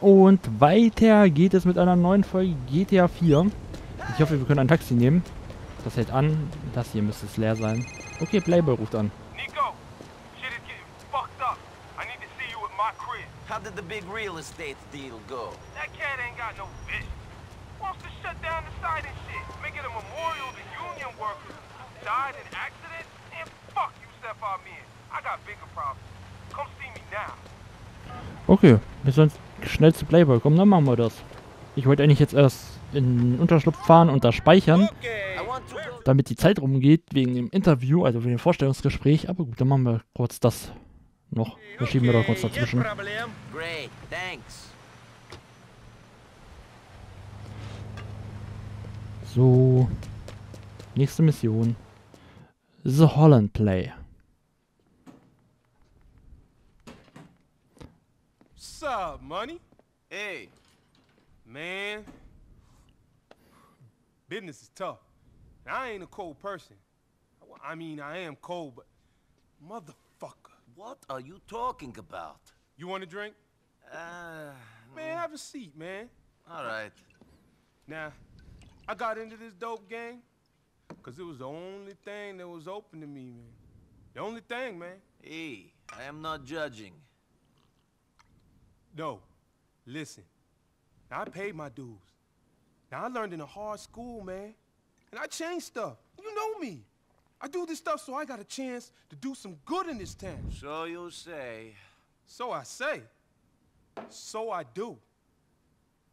Und weiter geht es mit einer neuen Folge GTA 4. Ich hoffe, wir können ein Taxi nehmen. Das hält an. Das hier müsste es leer sein. Okay, Playboy ruft an. Nico, shit is getting fucked up. I need to see you at my crib. How did the big real estate deal go? That cat ain't got no vision. Wants to shut down the site and shit. Make it a memorial to union workers who died in accidents. And fuck you, Stefan Min. I got bigger problems. Come see me now. Okay, wir sollen schnell zu Playboy kommen, dann machen wir das. Ich wollte eigentlich jetzt erst in den Unterschlupf fahren und da speichern, damit die Zeit rumgeht wegen dem Interview, also wegen dem Vorstellungsgespräch. Aber gut, dann machen wir kurz das noch. Das schieben wir doch kurz dazwischen. So. Nächste Mission. The Holland Play. What's up, money? Hey, Man, business is tough. And I ain't a cold person. I mean, I am cold, but motherfucker. what are you talking about? You want a drink? Uh, Man, have a seat, man. all right. Now, I got into this dope game because it was the only thing that was open to me, man. The only thing, man. Hey, I am not judging. No, listen. Now, I paid my dues. Now, I learned in a hard school, man. And I changed stuff. You know me. I do this stuff so I got a chance to do some good in this town. So you say. So I say. So I do.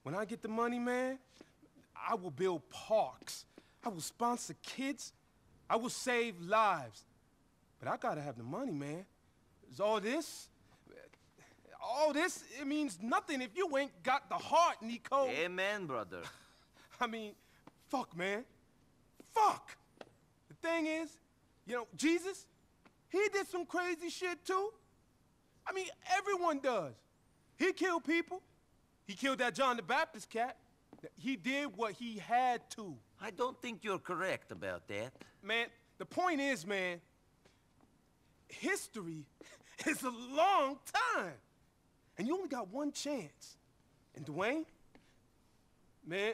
When I get the money, man, I will build parks. I will sponsor kids. I will save lives. But I gotta have the money, man. Is all this? All this, it means nothing if you ain't got the heart, Nico. Amen, brother. I mean, fuck, man. Fuck. The thing is, you know, Jesus, he did some crazy shit too. I mean, everyone does. He killed people. He killed that John the Baptist cat. He did what he had to. I don't think you're correct about that. Man, the point is, man, history is a long time. And you only got one chance. And Dwayne, man,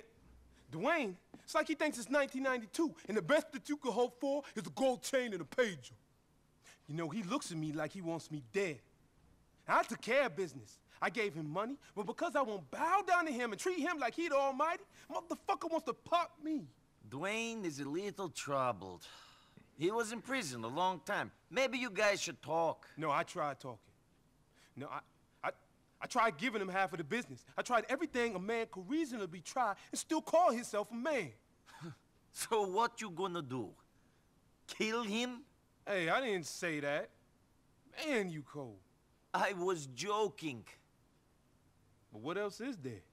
Dwayne, it's like he thinks it's 1992, and the best that you could hope for is a gold chain and a pager. You know, he looks at me like he wants me dead. I took care of business. I gave him money, but because I won't bow down to him and treat him like he the almighty, motherfucker wants to pop me. Dwayne is a little troubled. He was in prison a long time. Maybe you guys should talk. No, I tried talking. No, I, I, tried giving him half of the business. I tried everything a man could reasonably try and still call himself a man. So what you gonna do? Kill him? Hey, I didn't say that. Man, you cold. I was joking. But what else is there?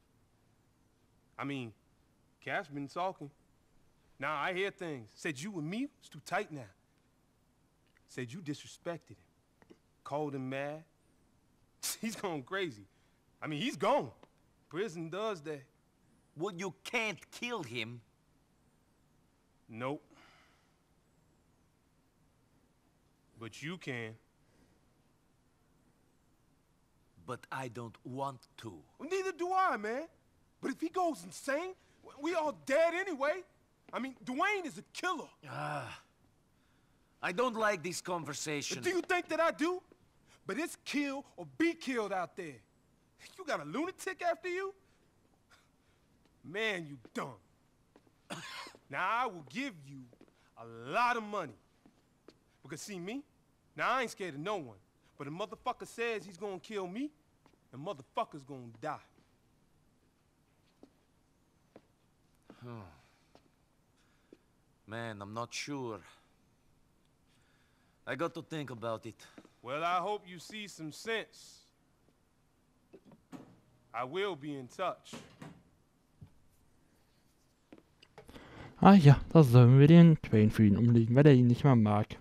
I mean, Cash been talking. Now I hear things. Said you and me was too tight now. Said you disrespected him. Called him mad. He's going crazy. I mean, he's gone. Prison does that. Well, you can't kill him. Nope. But you can. But I don't want to. Well, neither do I, man. But if he goes insane, we all dead anyway. I mean, Dwayne is a killer. Ah. I don't like this conversation. Do you think that I do? But it's kill or be killed out there. You got a lunatic after you? Man, you dumb. now I will give you a lot of money. Because see me? Now I ain't scared of no one. But a motherfucker says he's gonna kill me, and motherfucker's gonna die. Hmm. Man, I'm not sure. I got to think about it. Well, I hope you see some sense. I will be in touch. Ah ja, da sollen wir den Twain für ihn umlegen, weil er ihn nicht mal mag.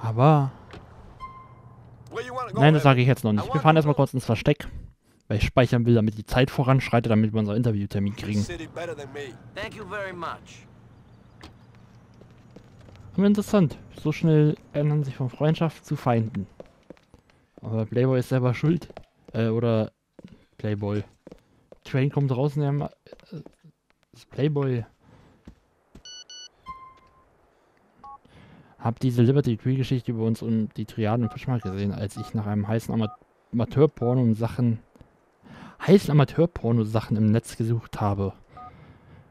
Aber Nein, das sage ich jetzt noch nicht. Wir fahren erstmal kurz ins Versteck, weil ich speichern will, damit die Zeit voranschreitet, damit wir unseren Interviewtermin kriegen. Aber interessant. So schnell ändern sich von Freundschaft zu Feinden. Aber Playboy ist selber schuld. Äh, oder Playboy. Train kommt raus und er äh, ist Playboy. Hab diese Liberty Tree Geschichte über uns und die Triaden im Fischmarkt gesehen, als ich nach einem heißen Ama Amateurporno und Sachen heißen Amateurporno Sachen im Netz gesucht habe.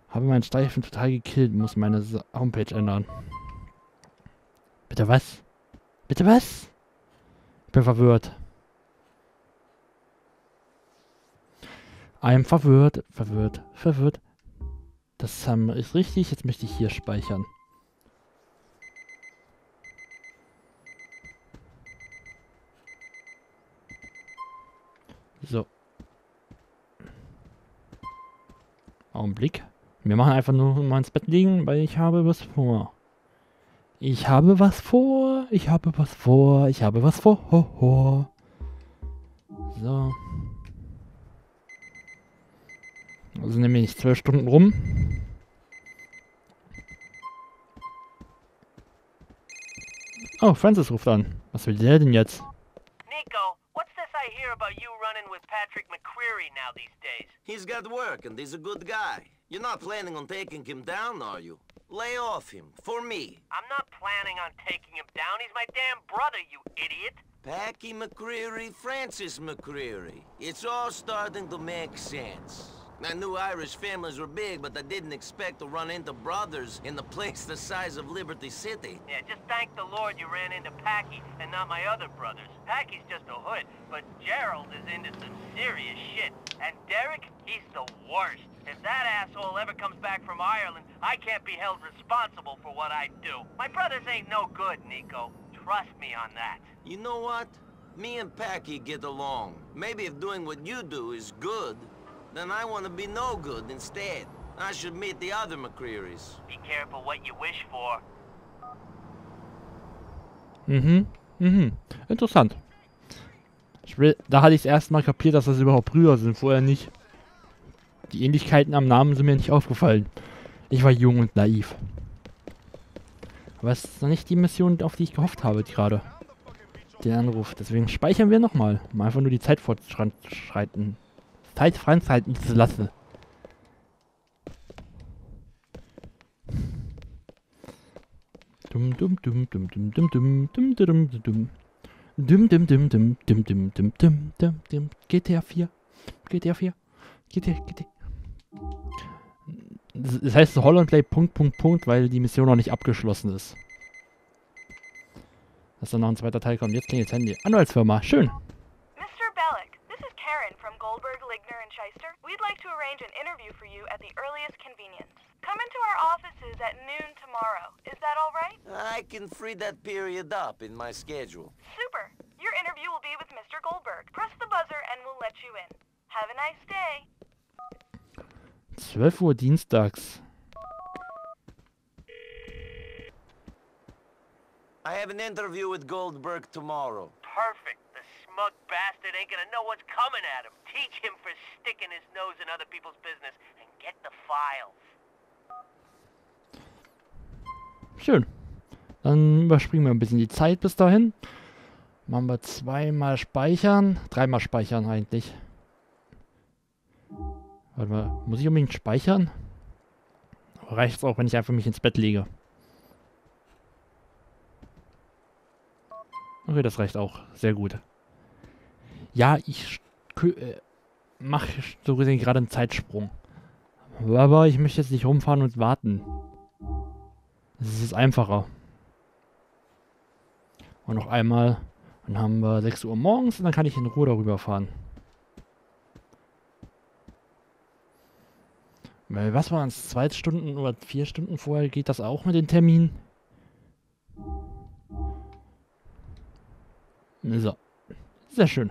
Habe meinen Streifen total gekillt, muss meine Homepage ändern. Bitte was? Bitte was? Ich bin verwirrt. I'm verwirrt, verwirrt, verwirrt. Das ähm, ist richtig, jetzt möchte ich hier speichern. So. Augenblick. Wir machen einfach nur mal ins Bett liegen, weil ich habe was vor. Ich habe was vor, ich habe was vor, ich habe was vor. Ho, ho. So. Also nämlich zwölf Stunden rum. Oh, Francis ruft an. Was will der denn jetzt? Nico, what's this I hear about you running with Patrick McQuarrie now these days? He's got work and he's a good guy. You're not planning on taking him down, are you? Lay off him, for me. I'm not planning on taking him down. He's my damn brother, you idiot. Packy McCreary, Francis McCreary. It's all starting to make sense. I knew Irish families were big, but I didn't expect to run into brothers in a place the size of Liberty City. Yeah, just thank the Lord you ran into Packy and not my other brothers. Packy's just a hood, but Gerald is into some serious shit. And Derek, he's the worst. If that asshole ever comes back from Ireland, I can't be held responsible for what I do. My brothers ain't no good, Nico. Trust me on that. You know what? Me and Packy get along. Maybe if doing what you do is good, then I want to be no good instead. I should meet the other McCrearys. Be careful what you wish for. Mhm, mhm. Interessant. Ich will, da hatte ich das erste Mal kapiert, dass das überhaupt Brüder sind, vorher nicht. Die Ähnlichkeiten am Namen sind mir nicht aufgefallen. Ich war jung und naiv. Aber es ist noch nicht die Mission, auf die ich gehofft habe gerade. Den Anruf. Deswegen speichern wir nochmal, um einfach nur die Zeit fortschreiten. Zeit freischalten zu lassen. Dum dum dum dum dum dum dum dum dum dum dum Dum dum dum dum dum dum dum dum dum GTA 4. GTA 4. GTA, GTA. Das heißt Holland Play Punkt, Punkt, Punkt, weil die Mission noch nicht abgeschlossen ist. Dass dann noch ein zweiter Teil kommt. Jetzt klingt das Handy. Anwaltsfirma. Schön. Shyster. We'd like to arrange an interview for you at the earliest convenience. Come into our offices at noon tomorrow. Is that all right? I can free that period up in my schedule. Super. Your interview will be with Mr. Goldberg. Press the buzzer and we'll let you in. Have a nice day. 12 Uhr dienstags. I have an interview with Goldberg tomorrow. Perfect. Smug bastard ain't gonna know what's coming at him. Teach him for sticking his nose in other people's business and get the files. Schön. Dann überspringen wir ein bisschen die Zeit bis dahin. Machen wir zweimal speichern. Dreimal speichern eigentlich. Warte mal, muss ich unbedingt speichern? Reicht es auch, wenn ich einfach mich ins Bett lege? Okay, das reicht auch. Sehr gut. Ja, ich äh, mache so gesehen gerade einen Zeitsprung. Aber ich möchte jetzt nicht rumfahren und warten. Es ist einfacher. Und noch einmal, dann haben wir 6 Uhr morgens und dann kann ich in Ruhe darüber fahren. Weil was waren es? Zwei Stunden oder vier Stunden vorher geht das auch mit den Terminen? So. Sehr schön.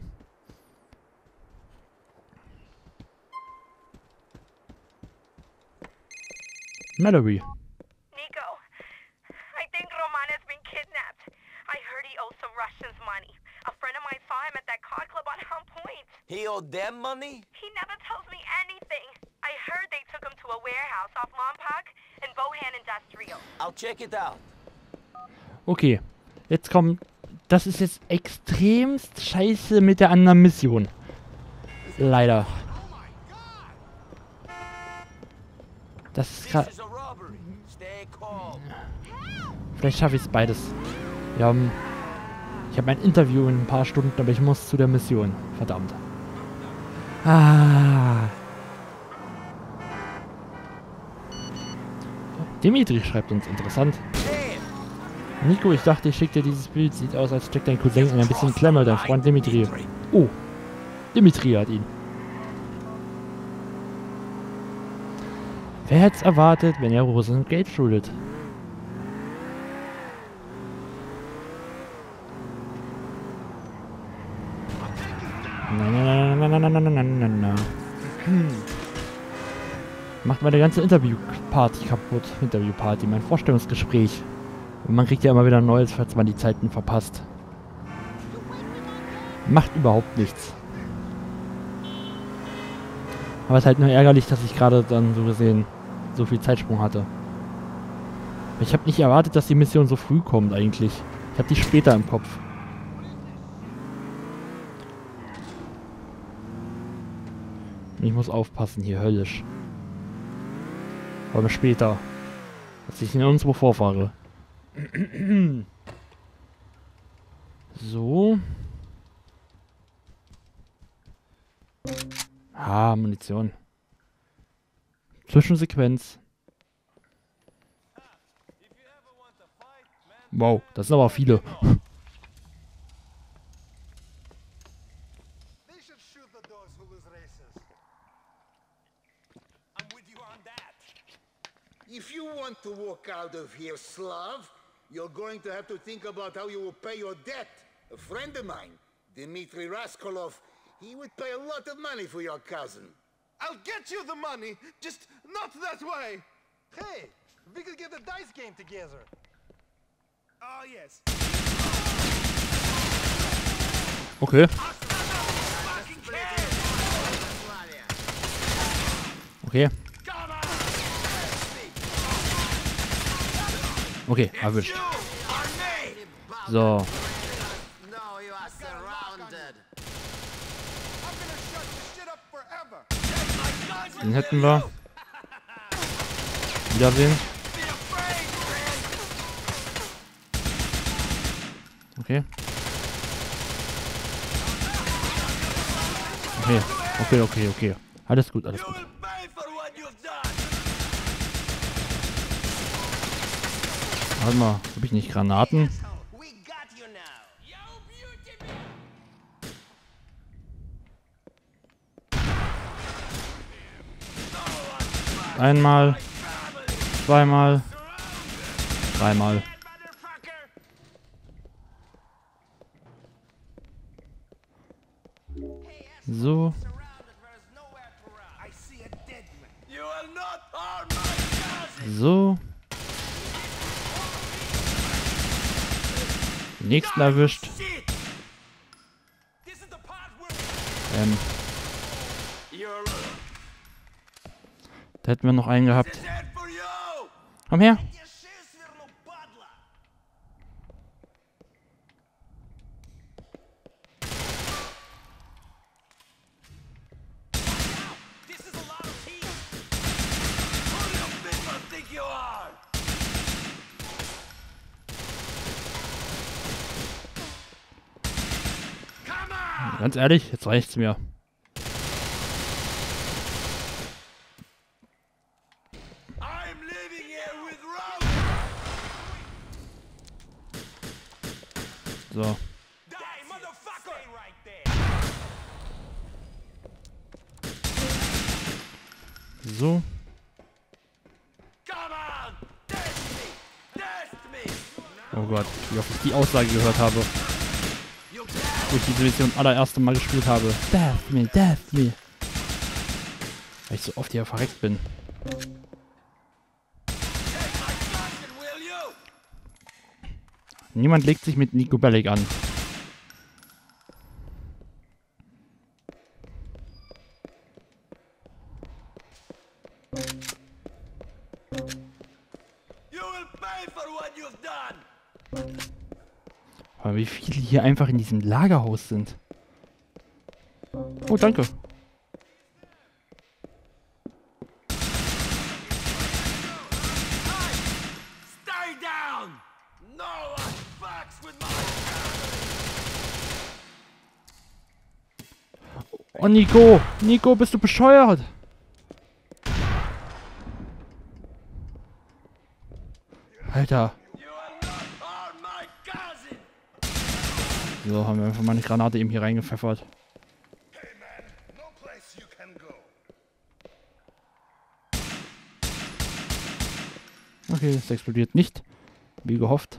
Mallory. Nico, I think Roman has been kidnapped. I heard he owes some Russians money. A friend of mine saw him at that card club on Helm Point. He owed them money? He never tells me anything. I heard they took him to a warehouse off Lompoc and Bohan Industrial. I'll check it out. Okay. Jetzt kommt. Das ist jetzt extremst scheiße mit der anderen Mission. Leider. Das ist calm. Vielleicht schaffe ich es beides. Wir haben. Ich habe ein Interview in ein paar Stunden, aber ich muss zu der Mission. Verdammt. Ah. Dimitri schreibt uns interessant. Nico, ich dachte, ich schicke dir dieses Bild. Sieht aus, als steckt dein Cousin in ein bisschen Klemme, dein Freund Dimitri. Oh. Dimitri hat ihn. Wer hätte es erwartet, wenn er Rosen Geld schuldet? Na, na, na, na, na, na, na, na, na, na. Macht meine ganze Interviewparty kaputt. Interviewparty, mein Vorstellungsgespräch. Und man kriegt ja immer wieder Neues, falls man die Zeiten verpasst. Macht überhaupt nichts. Aber es ist halt nur ärgerlich, dass ich gerade dann so gesehen so viel Zeitsprung hatte. Ich habe nicht erwartet, dass die Mission so früh kommt eigentlich. Ich habe die später im Kopf. Ich muss aufpassen hier, höllisch. Aber später. Dass ich nirgendwo vorfahre. so. Ah, Munition. Zwischensequenz. Wow, das sind aber viele. If you want to walk out of here, Slav, you're going to have to think about how you will pay your debt. A friend of mine, Dmitry Raskolov, he would pay a lot of money for your cousin. I'll get you the money, just not that way. Hey, we could get a dice game together. Oh, yes. Okay. Okay. Okay, erwischt. So, den hätten wir. Wiedersehen. Okay. Okay, okay, okay, okay. Alles gut, alles gut. Warte mal, hab ich nicht Granaten? Einmal. Zweimal. Dreimal. So. So. Nächsten erwischt. Ähm. Da hätten wir noch einen gehabt. Komm her. Ganz ehrlich, jetzt reicht's mir. So, so. Oh Gott, wie oft ich die Aussage gehört habe, wo ich diese Mission allererste Mal gespielt habe. Death me, death me. Weil ich so oft hier verreckt bin. take my cousin, will you? Niemand legt sich mit Nico Bellic an. Wie viele hier einfach in diesem Lagerhaus sind. Oh, danke. Stay down! No one fucks with my Oh, Nico! Nico, bist du bescheuert? Alter. So, haben wir einfach mal eine Granate eben hier reingepfeffert. Okay, es explodiert nicht. Wie gehofft.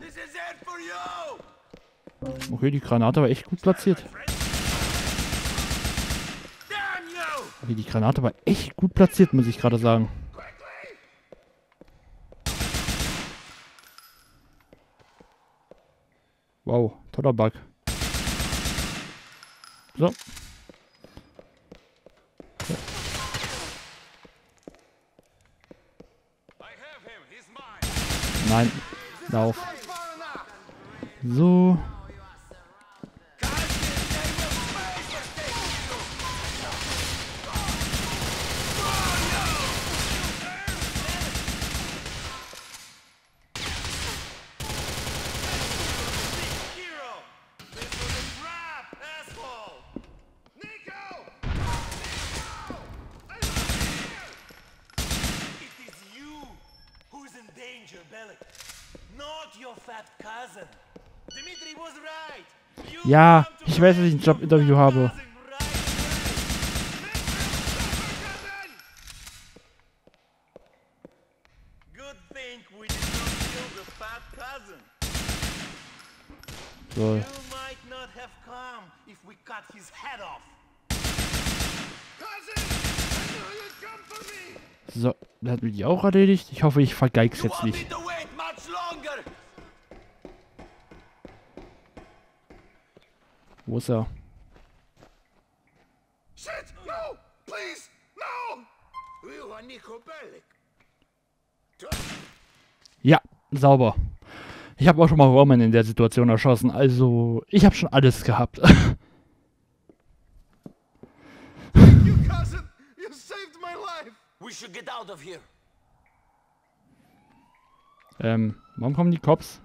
Okay, die Granate war echt gut platziert. Damn you! Die Granate war echt gut platziert, muss ich gerade sagen. Wow, toller Bug. So. Nein, lauf. So. Hero! This was a trap, asshole! Nico! It is you who's in danger, Bellic. Not your fat cousin. Dimitri was right. You Ja, ich weiß, dass ich ein Jobinterview habe. So, so, der hat mir die auch erledigt. Ich hoffe, ich vergeig's jetzt nicht. Wo ist er? Shit! No! Please! No! You are Nico Bellic. Ja, sauber. Ich habe auch schon mal Roman in der Situation erschossen, also ich habe schon alles gehabt. You cousin! You saved my life! We should get out of here. ähm, warum kommen die Cops?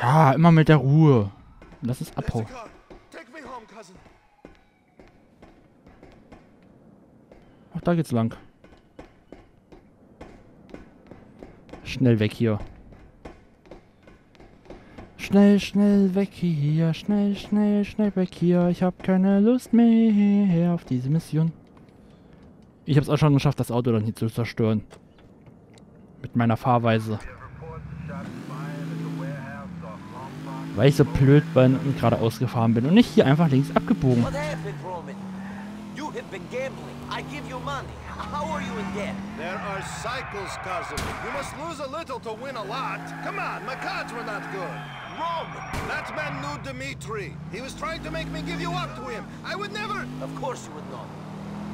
Ja, immer mit der Ruhe. Lass es abhauen. Ach, da geht's lang. Schnell weg hier. Schnell, schnell weg hier. Schnell, schnell, schnell weg hier. Ich habe keine Lust mehr auf diese Mission. Ich habe es auch schon geschafft, das Auto dann hier zu zerstören. Mit meiner Fahrweise. Weil ich so blöd bin und gerade ausgefahren bin und nicht hier einfach links abgebogen. Roman? You have been gambling. I give you money. How are you in debt? There are cycles, cousin. You must lose a little to win a lot. Come on, my cards were not good. Roman! That man knew Dimitri. He was trying to make me give you up to him. I would never... Of course you would know.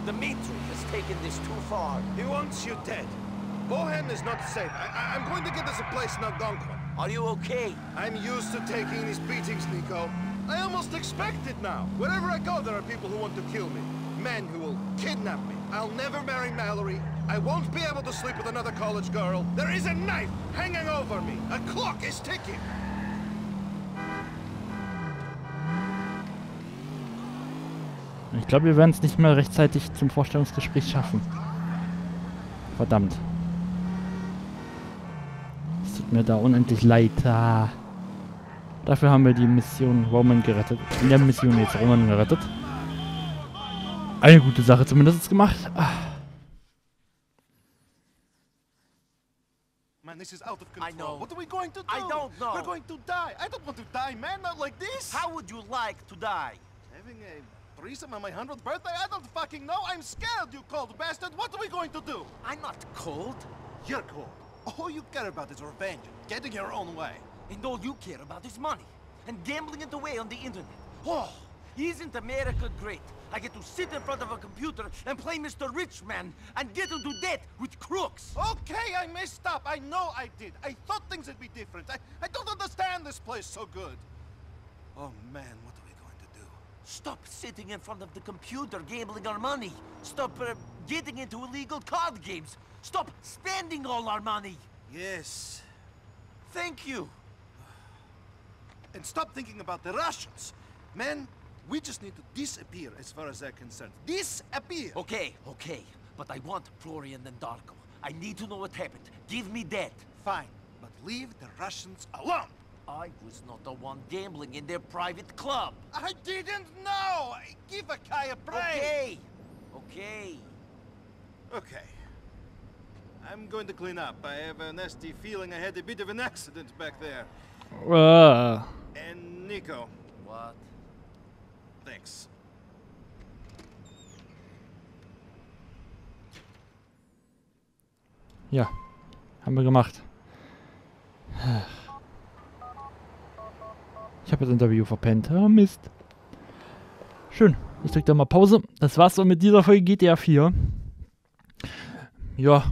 Dimitri has taken this too far. He wants you dead. Bohan is not safe. I, I, I'm going to get us a place in Algonquin. Are you okay? I'm used to taking these beatings, Nico. I almost expect it now. Wherever I go, there are people who want to kill me. Men who will kidnap me. I'll never marry Mallory. I won't be able to sleep with another college girl. There is a knife hanging over me. A clock is ticking. Ich glaube, wir werden es nicht mehr rechtzeitig zum Vorstellungsgespräch schaffen. Verdammt. Tut mir da unendlich leid. Ah. Dafür haben wir die Mission Roman gerettet. In der Mission jetzt Roman gerettet. Eine gute Sache zumindest gemacht. Ah. Man, this is out of control. I know. What are we going to do? I don't know. We're going to die. I don't want to die, man. Not like this. How would you like to die? Having a threesome on my 100th birthday? I don't fucking know. I'm scared, you cold bastard. What are we going to do? I'm not cold. You're cold. All you care about is revenge and getting your own way. And all you care about is money. And gambling it away on the internet. Oh, isn't America great? I get to sit in front of a computer and play Mr. Richman and get into debt with crooks. Okay, I messed up. I know I did. I thought things would be different. I, I don't understand this place so good. Oh man, what are we going to do? Stop sitting in front of the computer gambling our money. Stop uh, getting into illegal card games. Stop spending all our money. Yes. Thank you. And stop thinking about the Russians. Man, we just need to disappear as far as they're concerned. Disappear! Okay, okay. But I want Florian and Darko. I need to know what happened. Give me that. Fine, but leave the Russians alone! I was not the one gambling in their private club. I didn't know! Give a guy a break! Okay. Okay. Okay. I'm going to clean up. I have a nasty feeling I had a bit of an accident back there. Uh, And Nico, What? thanks. ja, haben wir gemacht. Ich habe das Interview verpennt. Ah, Mist. Schön. Ich drücke da mal Pause. Das war's dann mit dieser Folge GTA 4. Ja,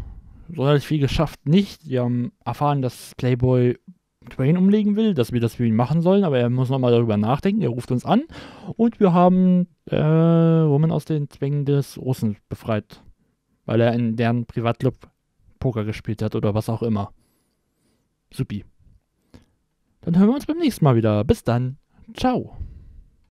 sonderlich viel geschafft nicht. Wir haben erfahren, dass Playboy Dwayne umlegen will, dass wir das für ihn machen sollen, aber er muss nochmal darüber nachdenken. Er ruft uns an und wir haben äh, Roman aus den Zwängen des Russen befreit, weil er in deren Privatclub Poker gespielt hat oder was auch immer. Supi. Dann hören wir uns beim nächsten Mal wieder. Bis dann. Ciao.